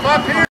Come up here.